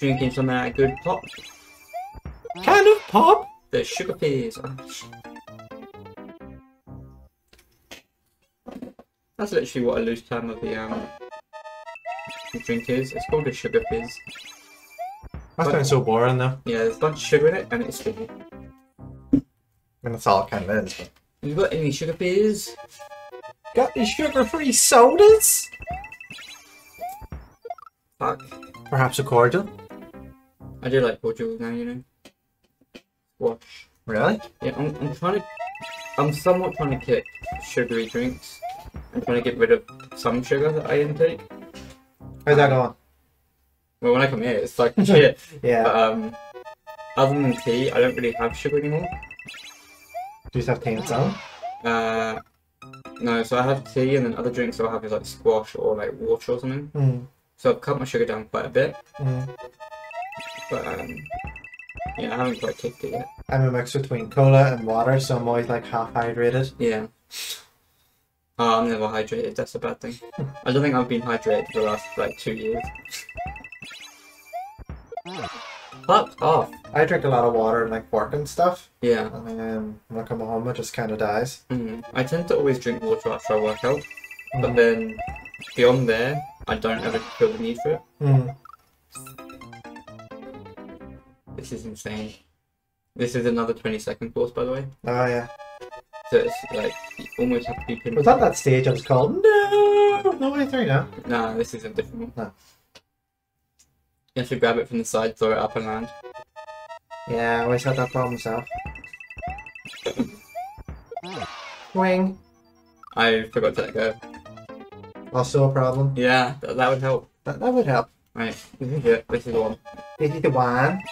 Drinking some of that good pop. Kind of pop. The sugar fizz. Oh. That's literally what a loose term of the um the drink is. It's called a sugar fizz. That sounds so boring though. Yeah, there's a bunch of sugar in it and it's fizzy. I mean, that's all it kind of is. But... You got any sugar fizz? Got any sugar-free sodas? Fuck. Perhaps a cordial. I do like cordials now, you know. Squash. Really? Yeah, I'm, I'm trying to. I'm somewhat trying to kick sugary drinks. I'm trying to get rid of some sugar that I intake. How's that going? Well, when I come here, it's like shit. Yeah. But um, other than tea, I don't really have sugar anymore. Do you just have tea and some? Uh, no, so I have tea, and then other drinks I'll have is like squash or like water or something. Mm. So I've cut my sugar down quite a bit, Mm. but um, yeah, I haven't quite kicked it yet. I'm a mix between cola and water, so I'm always like half hydrated. Yeah. Oh, I'm never hydrated. That's a bad thing. I don't think I've been hydrated for the last like two years. Fuck off. I drink a lot of water and like work and stuff, Yeah. and then when I come home, it just kind of dies. Mm. I tend to always drink water after I work out, but Mm. then beyond there, I don't ever feel the need for it. Mm. This is insane. This is another 20 second course, by the way. Oh yeah. So it's like you almost have to be pinned. Was that that stage I was called? No, no way through now. Nah, this is a different one. No. You have to grab it from the side, throw it up and land. Yeah, I always had that problem myself. Wing. I forgot to let go. Also a problem. Yeah, that, that would help. That, that would help. Right, this is it. This is the one. This is the one.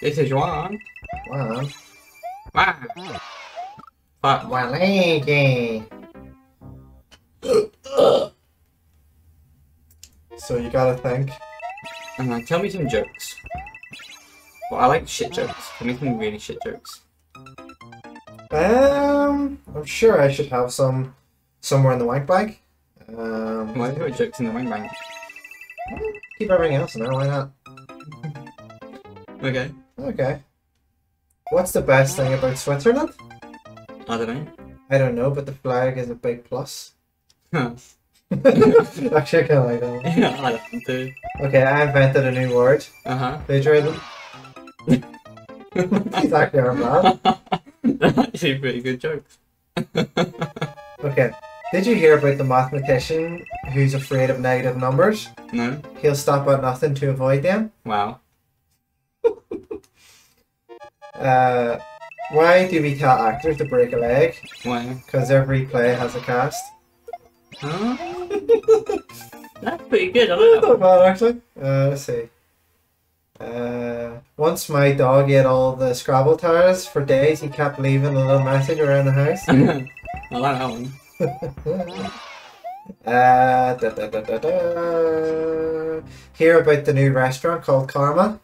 This is one. One. Wow. Fuck. One leggy. So you gotta think. Uh, tell me some jokes. Well, I like shit jokes. Tell me some really shit jokes. Um, I'm sure I should have some somewhere in the wank bag. Um, Why have you got jokes in the wing bank? keep everything else in there. Why not? Okay. Okay. What's the best thing about Switzerland? I don't know. I don't know, but the flag is a big plus. Huh. Actually, I kind of like that one. yeah, I like them too. Okay, I invented a new word. Uh huh. Plagiarism. These actually are bad. They're actually pretty good jokes. Okay. Did you hear about the mathematician who's afraid of negative numbers? no? He'll stop at nothing to avoid them. Wow. Uh, why do we tell actors to break a leg? Why? Because every play has a cast. Huh? That's pretty good. I Not like that. bad, actually. Uh, let's see. Uh, once my dog ate all the Scrabble tires for days, he kept leaving a little message around the house. I like that one. uh, da, da, da, da, da. Hear about the new restaurant called Karma?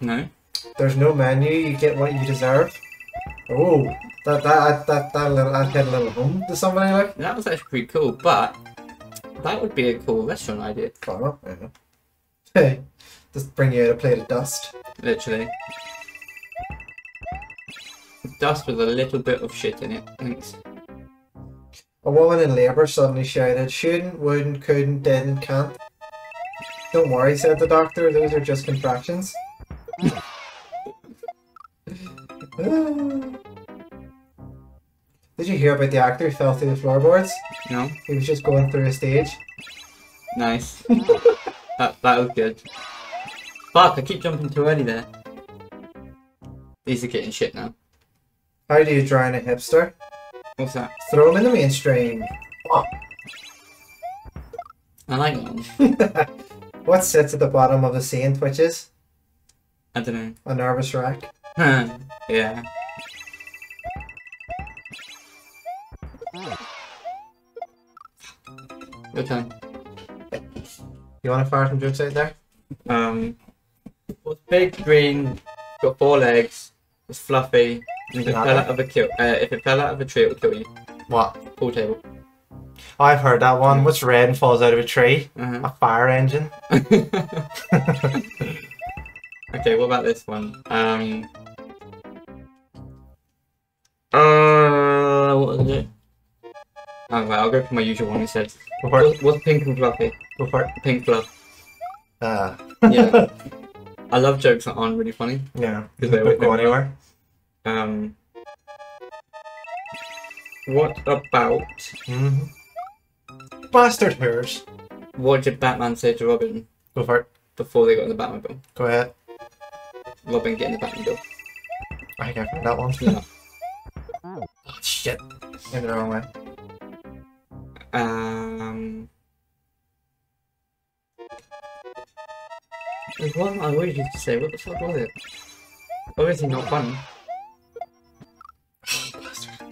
No? There's no menu, you get what you deserve. Oh, that that that that little that hit a little home to somebody like That was actually pretty cool, but that would be a cool restaurant idea. Karma. I know. Hey, just bring you out a plate of dust. Literally. Dust with a little bit of shit in it. Thanks. A woman in labour suddenly shouted, "Shouldn't, wouldn't, couldn't, didn't, can't." Don't worry, said the doctor. Those are just contractions. Did you hear about the actor who fell through the floorboards? No? He was just going through a stage. Nice. that, that was good. Fuck, I keep jumping too early there. These are getting shit now. How do you drown a hipster? What's that? Throw them in the mainstream. I like that one. what sits at the bottom of the sea and twitches? I don't know. A nervous wreck. yeah. Good time. You want to fire some jokes out there? Um, was big, green, got four legs, was fluffy, if it fell out of a kill, uh, if it fell out of a tree, it would kill you. What? Pool table. I've heard that one. What's red and falls out of a tree? Uh-huh. A fire engine. okay, what about this one? Um. Uh, what was it? Oh, well, I'll go for my usual one instead. Go for it. What's, what's pink and fluffy? Go for it. Pink fluff. Uh, Yeah. I love jokes that aren't really funny. yeah. Because they Don't go anywhere. Um. What about hmm Bastard hers. what did Batman say to Robin Go for it. before they got in the Batmobile? Go ahead. Robin getting the Batmobile. I I've heard that one. Yeah. Oh, shit. In the wrong way. Um. There's one I always used to say. What the fuck was it? Obviously not funny.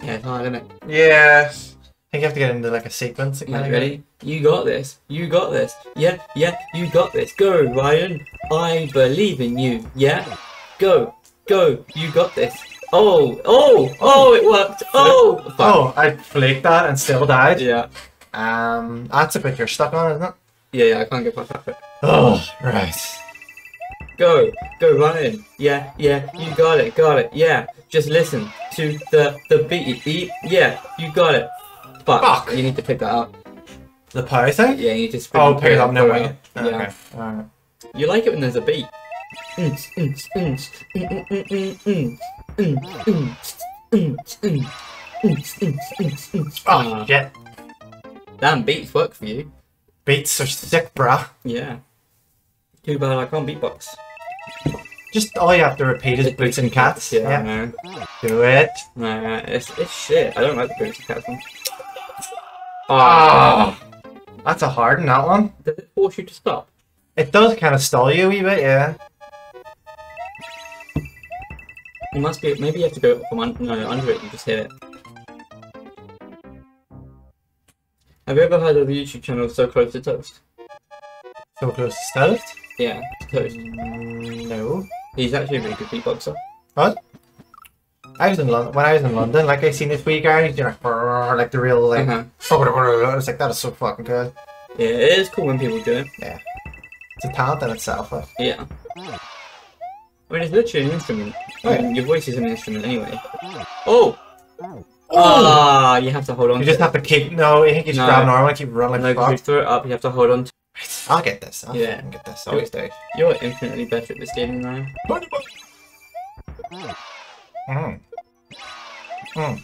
Yeah, it's hard, isn't it? Yes. I think you have to get into like a sequence. Right, ready? You got this. You got this. Yeah, yeah, you got this. Go, Ryan. I believe in you. Yeah? Go. Go. You got this. Oh, oh, oh, it worked. Oh, fuck. Oh, I flaked that and still died. Yeah. Um, that's a bit you're stuck on, isn't it? Yeah, yeah, I can't get past that bit. Oh, right go, go running. Yeah, yeah, you got it, got it, yeah. Just listen to the, the beat, beat, yeah, you got it. Fuck, Fuck. you need to pick that up. The poet? Yeah, you just Oh, pick it up, no way. Yeah. Okay, alright. You like it when there's a beat. Oh, shit. Damn, beats work for you. Beats are sick, bruh. Yeah. Too bad I can't beatbox. Just all you have to repeat is boots and cats. Yeah, I know. Do it. No, no, it's, it's shit. I don't like the boots and cats one. Ah. That's a hard one, that one. Does it force you to stop? It does kind of stall you a wee bit, yeah. It must be. Maybe you have to go from un- no, under it. You just hit it. Have you ever heard of the YouTube channel So Close to Toast? So close to stuffed? Yeah, Toast. No. He's actually a really good beatboxer. What? I was in London when I was in London. Like I seen this wee guy, you know, like the real like. Uh-huh. I was like, that is so fucking good. Yeah, it is cool when people do it. Yeah, it's a talent in itself. Like. Yeah. I mean, it's literally an instrument. I your voice is an instrument anyway. Oh! Ah, you have to hold on. You just it. have to keep. No, you think you just No. grab normal and keep running No, like 'cause you throw it up, you have to hold on. I'll get this. I'll Yeah. get this. Always do. You're infinitely better at this game than I am. Mm. Mm.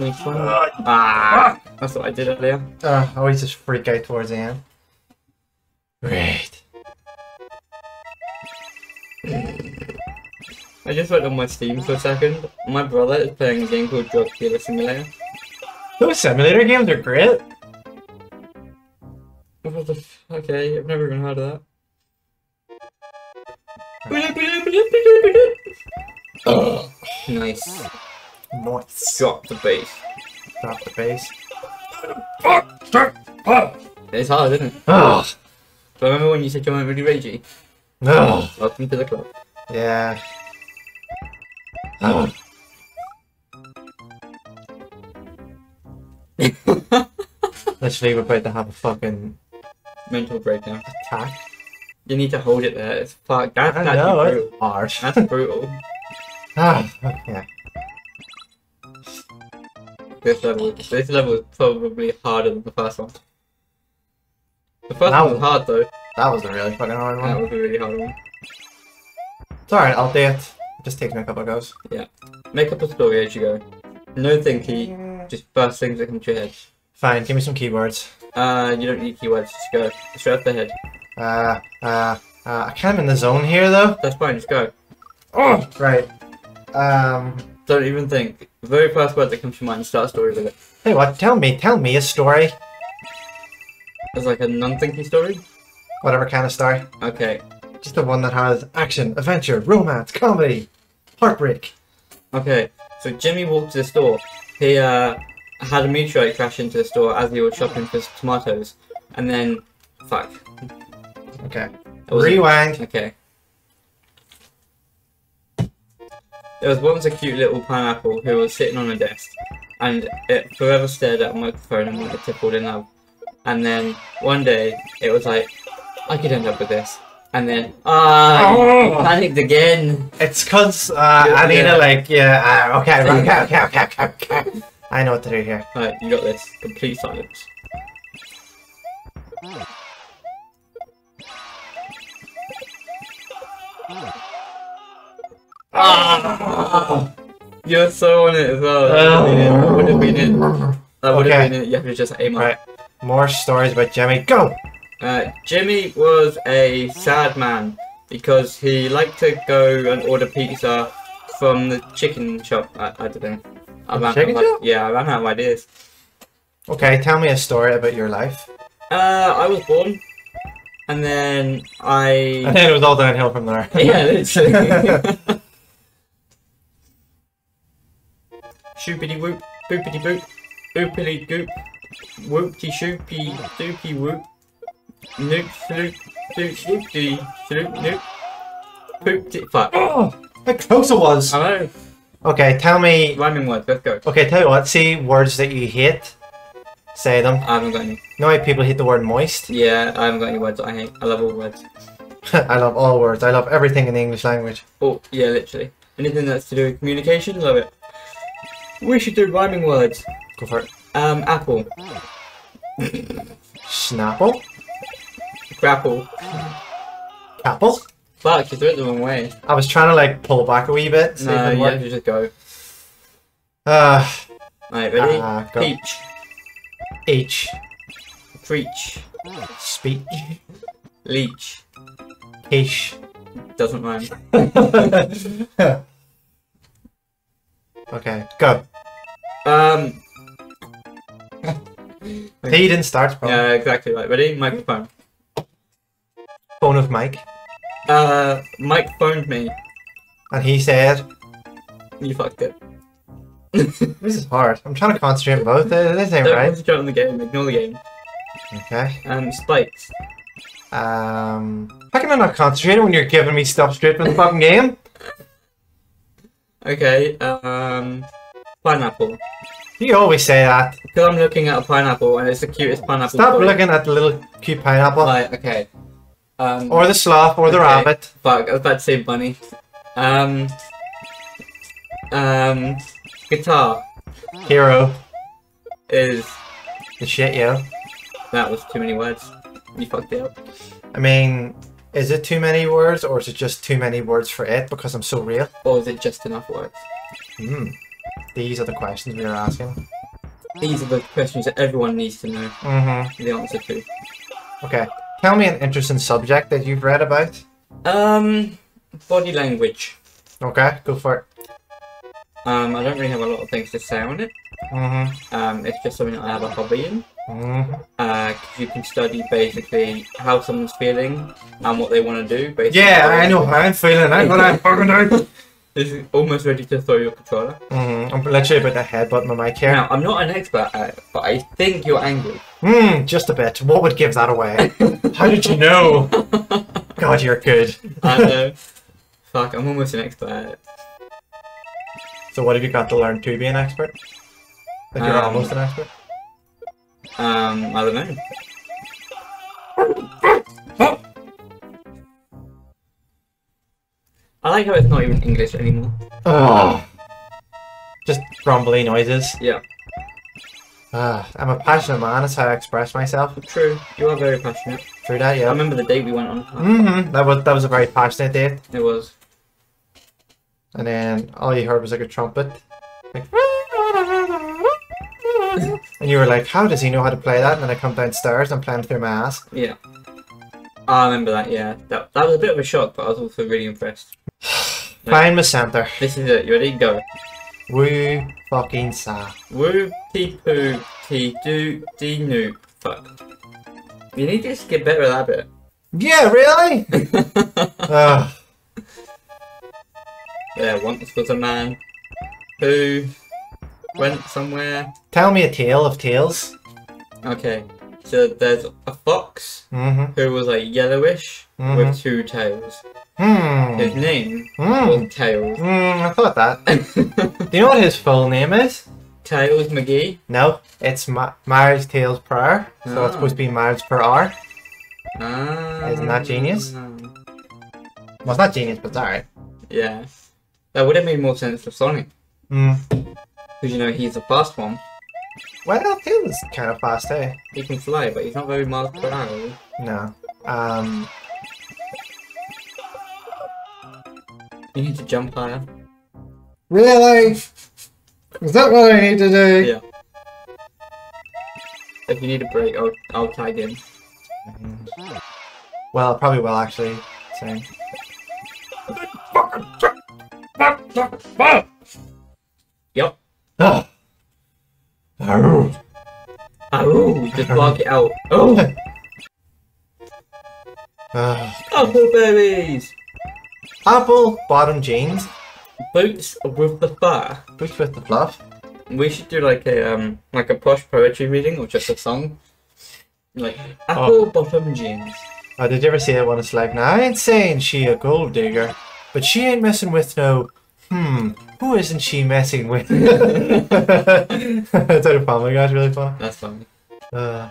Next one. Ah, that's what I did earlier. Uh, always just freak out towards the end. Right. I just went on my Steam for a second. My brother is playing a game called Drug Dealer Simulator. Those simulator games are great. What the f- Okay, I've never even heard of that. Nice. Nice. Drop the bass. Drop the bass. It's hard, isn't it? Oh, But remember when you said you weren't really ragey? no. Welcome to the club. Yeah. Oh. Literally, we're about to have a fucking Mental breakdown. attack. You need to hold it there. It's fuck. That's I actually know, brutal. it's hard. That's brutal. Ah, okay. This level, this level is probably harder than the first one. The first That one was one- hard though. That was a really fucking hard one. That one. was a really hard one. It's alright, I'll do it. It just takes me a couple of goes. Yeah. Make up a story as you go. No thinky, just first things that come to your head. Fine, give me some keywords. Uh, you don't need keywords, just go. Straight off the head. Uh, uh, uh, I kind of in the zone here though. That's fine, just go. Oh, right. Um, Don't even think. The very first word that comes to mind, start a story with it. hey, what? Tell me, tell me a story. It's like a non-thinking story. Whatever kind of story. Okay, Just the one that has action, adventure, romance, comedy, heartbreak. okay. So Jimmy walked to the store. He uh had a meteorite crash into the store as he was shopping for tomatoes, and then, fuck. Okay. That was it. Rewind. Okay. There was once a cute little pineapple who was sitting on a desk. and it forever stared at a microphone and wanted to fall in love. And then one day it was like, I could end up with this. And then, ah, Oh. panicked again. It's cause uh, need yeah. like yeah. Uh, okay, okay, okay, okay, okay, okay. I know what to do here. Right, you got this. Complete silence. Ah! You're so on it as well. That would have been it. That would have been it. That would have Okay. been it. You have to just aim up. Right. More stories about Jimmy. Go. Uh, Jimmy was a sad man because he liked to go and order pizza from the chicken shop. I, I don't know. I The ran chicken out of, shop? Yeah, I ran out of ideas. Okay, tell me a story about your life. Uh, I was born, and then I. And then it was all downhill from there. yeah, literally. Shoopity whoop, boopity boop, boopity goop, whoopty shoopy, doopy whoop, noop sloop, doop shoopty, sloop noop, poopty. Fuck. oh, how close it was. I know. Okay, tell me. Rhyming words, let's go. Okay, tell you what. See words that you hate. Say them. I haven't got any. You know why people hate the word moist? Yeah, I haven't got any words that I hate. I love all words. I love all words. I love everything in the English language. Oh, yeah, literally. Anything that's to do with communication, love it. We should do rhyming words. Go for it. Um, apple, Snapple. grapple. Apple. Fuck, you threw it the wrong way. I was trying to like pull back a wee bit. if No, it you just go. Uh, Alright, ready? Ah, go. Peach, H. preach, Speech. leech. Quiche. Doesn't rhyme. okay, go. Um, He didn't start, bro. yeah, exactly right. Ready? Microphone. Phone of Mike. Uh, Mike phoned me. And he said, You fucked it. This is hard. I'm trying to concentrate on both. This ain't Don't right. concentrate on the game. Ignore the game. Okay. Um, spikes. Um, how can I not concentrate when you're giving me stuff straight from the fucking game? Okay. Um, pineapple. You always say that. Because I'm looking at a pineapple and it's the cutest pineapple. Stop looking at the little cute pineapple. Right. Okay. Um, Or the sloth, or the Okay. rabbit. Fuck, I was about to say bunny. Um. Um. Guitar Hero. is. The shit, yo. That was too many words. You fucked it up. I mean, is it too many words, or is it just too many words for it because I'm so real? Or is it just enough words? Hmm. These are the questions we are asking. These are the questions that everyone needs to know Mm-hmm. the answer to. Okay. Tell me an interesting subject that you've read about. Um. Body language. Okay, go for it. Um. I don't really have a lot of things to say on it. Mm-hmm. Um. It's just something that I have a hobby in. Mm-hmm. Uh, 'cause you can study basically how someone's feeling and what they want to do. Basically. Yeah, I know how I'm feeling. I know what I'm fucking doing. Is almost ready to throw your controller. Mm-hmm. I'm literally about to headbutt my mic here. Now, I'm not an expert at it, but I think you're angry. Hmm, just a bit. What would give that away? How did you know? God, you're good. I know. Fuck, I'm almost an expert at it. So what have you got to learn to be an expert? If you're Um, almost an expert? Um, I don't know. Like how it's not even English anymore. Oh. Just grumbly noises. Yeah, Ah, I'm a passionate man, that's how I express myself. true. You are very passionate. Through that, yeah. I remember the date we went on. Mm-hmm. That was that was a very passionate date. It was. And then all you heard was like a trumpet. Like, and you were like, how does he know how to play that? And then I come downstairs and I'm playing through my ass. Yeah. I remember that, yeah. That, that was a bit of a shock, but I was also really impressed. Find my center. This is it. You ready? Go. Woo fucking sa. Woo, pee poo, tee doo, dee noo. Fuck. You need to just get better at that bit. Yeah, really? There once was a man who went somewhere. Tell me a tale of tales. Okay, so there's a fox Mm-hmm. who was like yellowish Mhm. with two tails. Hmm. His name Hmm. Tails. Hmm, I thought that. Do you know what his full name is? Tails McGee. No, it's Ma- miles tails per hour, so it's Ah. supposed to be miles per hour. Ah. Isn't that genius? Well, it's not genius, but it's alright. Yeah. That would have made more sense for Sonic. Mm. Because, you know, he's the fast one. Well, tails is kind of fast, eh? He can fly, but he's not very miles per hour. No. Um. You need to jump higher. Really? Is that what I need to do? Yeah. If you need a break, I'll, I'll tag in. Well, it probably will actually. So. Yep. Ah. Arr. Oh, just block it out. Oh, Ah. apple berries! Apple bottom jeans, Boots with the fur. boots with the fluff. We should do like a um like a posh poetry reading or just a song. Like apple bottom jeans. Oh, did you ever see that one? It's like, now I ain't saying she a gold digger, but she ain't messing with no. Hmm, who isn't she messing with? That's out of Family Guy's really fun. That's funny. Uh,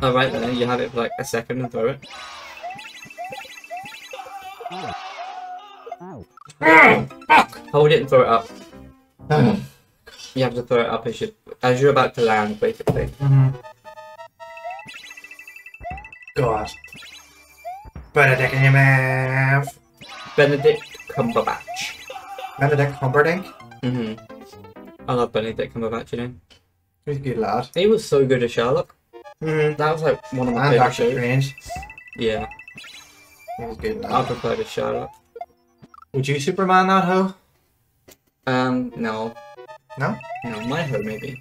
All right, then you have it for like a second and throw it. Hold it and throw it up. mm-hmm. You have to throw it up as you as you're about to land, basically. God. Benedict in your mouth. Benedict Cumberbatch. Benedict Humperdinck. hmm I love Benedict Cumberbatch. You know, He's a good lad. he was so good as Sherlock. Mm-hmm. That was like one of my favorite Doctor shows. Strange. Yeah, It was good I lad. prefer the Sherlock. Would you Superman that hoe? Um, no, No? no, my hoe maybe.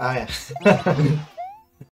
Oh yeah.